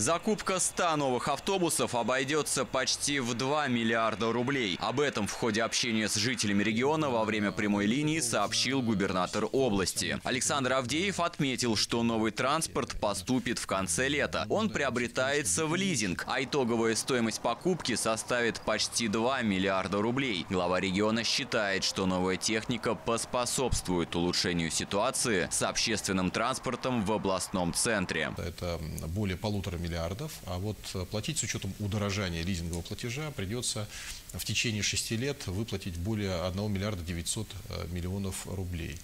Закупка 100 новых автобусов обойдется почти в 2 миллиарда рублей. Об этом в ходе общения с жителями региона во время прямой линии сообщил губернатор области. Александр Авдеев отметил, что новый транспорт поступит в конце лета. Он приобретается в лизинг, а итоговая стоимость покупки составит почти 2 миллиарда рублей. Глава региона считает, что новая техника поспособствует улучшению ситуации с общественным транспортом в областном центре. Это более полутора миллиардов, а вот платить с учетом удорожания лизингового платежа придется в течение шести лет выплатить более 1 миллиарда 900 э, миллионов рублей.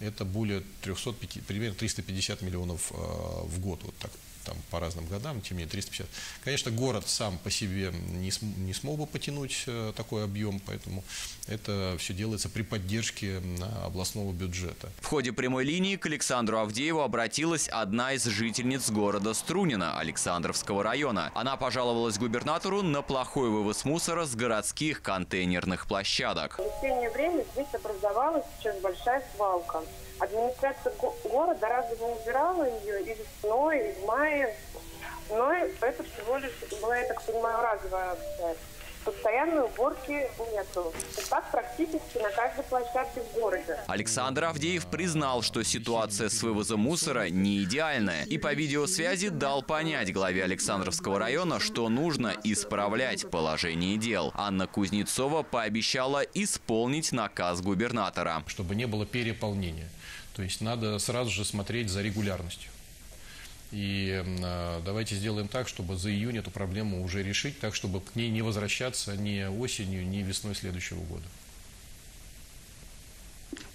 Это более 300, примерно 350 миллионов э, в год. Вот так там по разным годам, тем не менее 350. Конечно, город сам по себе не, см не смог бы потянуть э, такой объем, поэтому это все делается при поддержке областного бюджета. В ходе прямой линии к Александру Авдееву обратилась одна из жительниц города Струнина, Александровского района. Она пожаловалась губернатору на плохой вывоз мусора с городских контейнерных площадок. В весеннее время здесь образовалась сейчас большая свалка. Администрация города разве не убирала ее и весной, и в мае. Но это всего лишь была, я так понимаю, разовая акция. Постоянной уборки нету. И так практически на каждой площадке в городе. Александр Авдеев признал, что ситуация с вывозом мусора не идеальная. И по видеосвязи дал понять главе Александровского района, что нужно исправлять положение дел. Анна Кузнецова пообещала исполнить наказ губернатора. Чтобы не было переполнения. То есть надо сразу же смотреть за регулярностью. И э, давайте сделаем так, чтобы за июнь эту проблему уже решить, так, чтобы к ней не возвращаться ни осенью, ни весной следующего года.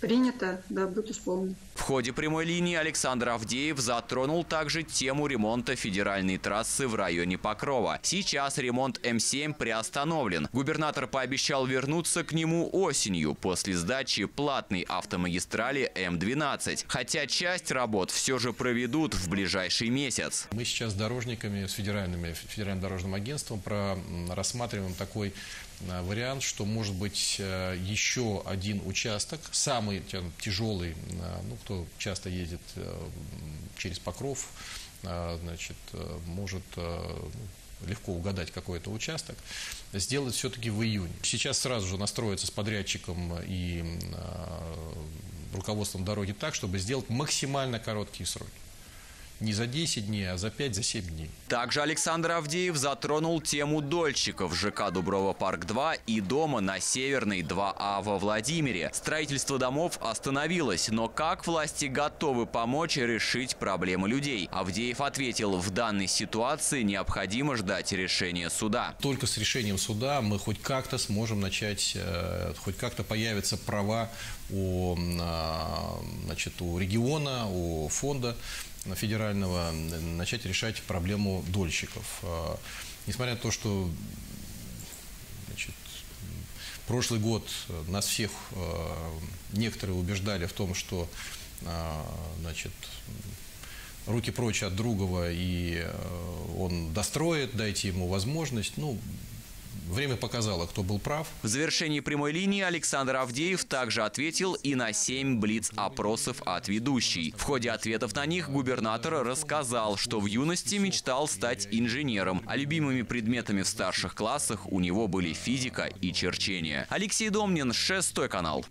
Принято, да, будет исполнено. В ходе прямой линии Александр Авдеев затронул также тему ремонта федеральной трассы в районе Покрова. Сейчас ремонт М7 приостановлен. Губернатор пообещал вернуться к нему осенью после сдачи платной автомагистрали М12. Хотя часть работ все же проведут в ближайший месяц. Мы сейчас с дорожниками, с федеральными, федеральным дорожным агентством про, рассматриваем такой э, вариант, что может быть э, еще один участок, самый самый тяжелый, э, ну, кто часто ездит э, через Покров, э, значит, может легко угадать какой-то участок, сделать все-таки в июне. Сейчас сразу же настроиться с подрядчиком и руководством дороги так, чтобы сделать максимально короткие сроки не за 10 дней, а за 5, за 7 дней. Также Александр Авдеев затронул тему дольщиков ЖК Дуброва Парк-2 и дома на Северной 2А а во Владимире. Строительство домов остановилось, но как власти готовы помочь решить проблемы людей? Авдеев ответил, в данной ситуации необходимо ждать решения суда. Только с решением суда мы хоть как-то сможем начать, э, хоть как-то появятся права у, э, значит, у региона, у фонда федерального начать решать проблему дольщиков. А, несмотря на то, что значит, прошлый год нас всех а, некоторые убеждали в том, что а, значит, руки прочь от Другова, и он достроит, дайте ему возможность. Ну, Время показало, кто был прав. В завершении прямой линии Александр Авдеев также ответил и на семь блиц-опросов от ведущей. В ходе ответов на них губернатор рассказал, что в юности мечтал стать инженером, а любимыми предметами в старших классах у него были физика и черчение. Алексей Домнин, шестой канал.